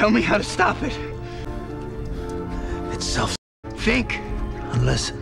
Tell me how to stop it. It's self. Think. Unless